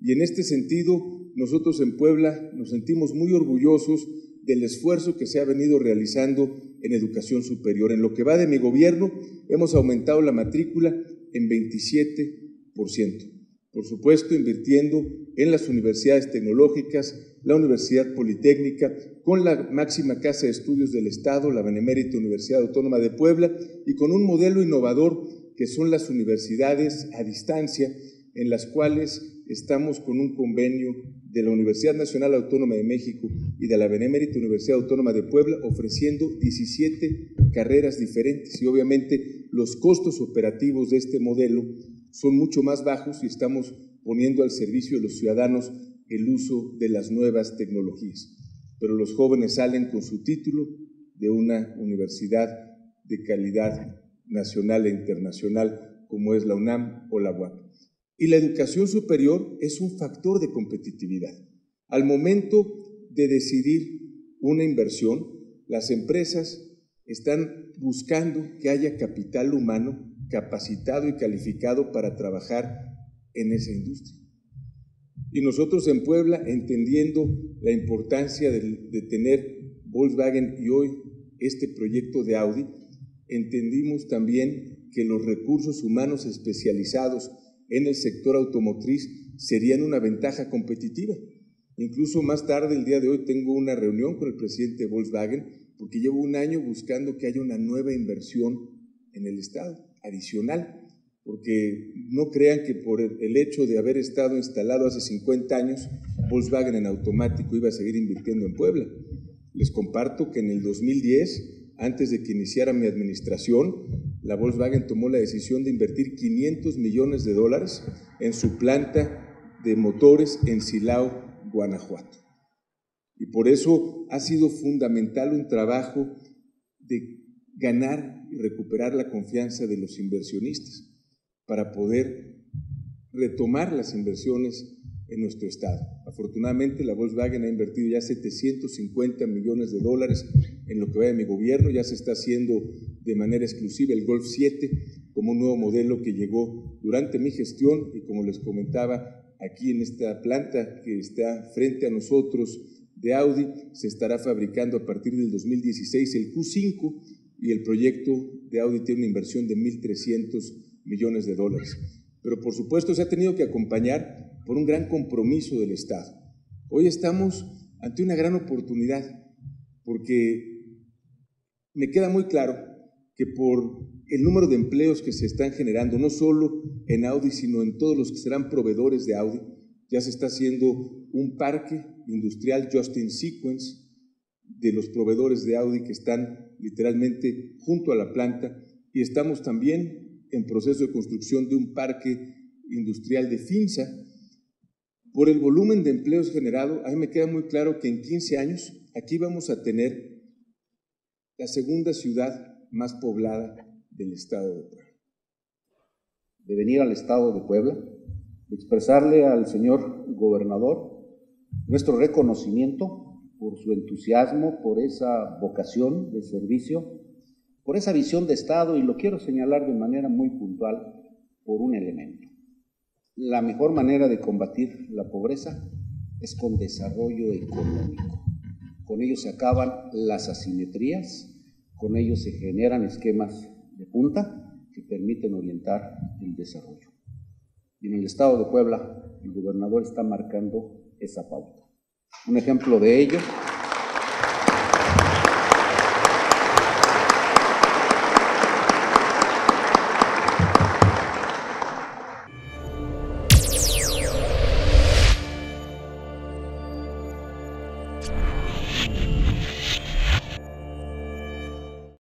Y en este sentido, nosotros en Puebla nos sentimos muy orgullosos del esfuerzo que se ha venido realizando en educación superior. En lo que va de mi gobierno, hemos aumentado la matrícula en 27%. Por supuesto, invirtiendo en las universidades tecnológicas, la Universidad Politécnica, con la máxima casa de estudios del Estado, la Benemérita Universidad Autónoma de Puebla, y con un modelo innovador que son las universidades a distancia, en las cuales estamos con un convenio de la Universidad Nacional Autónoma de México y de la Benemérita Universidad Autónoma de Puebla, ofreciendo 17 carreras diferentes. Y obviamente los costos operativos de este modelo son mucho más bajos y estamos poniendo al servicio de los ciudadanos el uso de las nuevas tecnologías. Pero los jóvenes salen con su título de una universidad de calidad nacional e internacional como es la UNAM o la UAP. Y la educación superior es un factor de competitividad. Al momento de decidir una inversión, las empresas están buscando que haya capital humano capacitado y calificado para trabajar en esa industria. Y nosotros en Puebla, entendiendo la importancia de, tener Volkswagen y hoy este proyecto de Audi, entendimos también que los recursos humanos especializados en el sector automotriz serían una ventaja competitiva. Incluso más tarde, el día de hoy, tengo una reunión con el presidente de Volkswagen porque llevo un año buscando que haya una nueva inversión en el Estado, adicional, porque no crean que por el hecho de haber estado instalado hace 50 años, Volkswagen en automático iba a seguir invirtiendo en Puebla. Les comparto que en el 2010, antes de que iniciara mi administración, la Volkswagen tomó la decisión de invertir 500 millones de dólares en su planta de motores en Silao, Guanajuato. Y por eso ha sido fundamental un trabajo de ganar y recuperar la confianza de los inversionistas para poder retomar las inversiones en nuestro estado. Afortunadamente, la Volkswagen ha invertido ya 750 millones de dólares en lo que va de mi gobierno, ya se está haciendo de manera exclusiva el Golf 7 como un nuevo modelo que llegó durante mi gestión y como les comentaba aquí en esta planta que está frente a nosotros de Audi, se estará fabricando a partir del 2016 el Q5 y el proyecto de Audi tiene una inversión de 1.300 millones de dólares. Pero por supuesto se ha tenido que acompañar por un gran compromiso del Estado. Hoy estamos ante una gran oportunidad porque me queda muy claro que por el número de empleos que se están generando, no solo en Audi, sino en todos los que serán proveedores de Audi, ya se está haciendo un parque industrial Justin Sequence de los proveedores de Audi que están literalmente junto a la planta y estamos también en proceso de construcción de un parque industrial de Finza. Por el volumen de empleos generado, a mí me queda muy claro que en 15 años aquí vamos a tener la segunda ciudad más poblada del estado de Puebla. De venir al estado de Puebla, expresarle al señor gobernador nuestro reconocimiento por su entusiasmo, por esa vocación de servicio, por esa visión de Estado y lo quiero señalar de manera muy puntual por un elemento. La mejor manera de combatir la pobreza es con desarrollo económico. Con ello se acaban las asimetrías, con ello se generan esquemas de punta que permiten orientar el desarrollo. Y en el estado de Puebla, el gobernador está marcando esa pauta. Un ejemplo de ello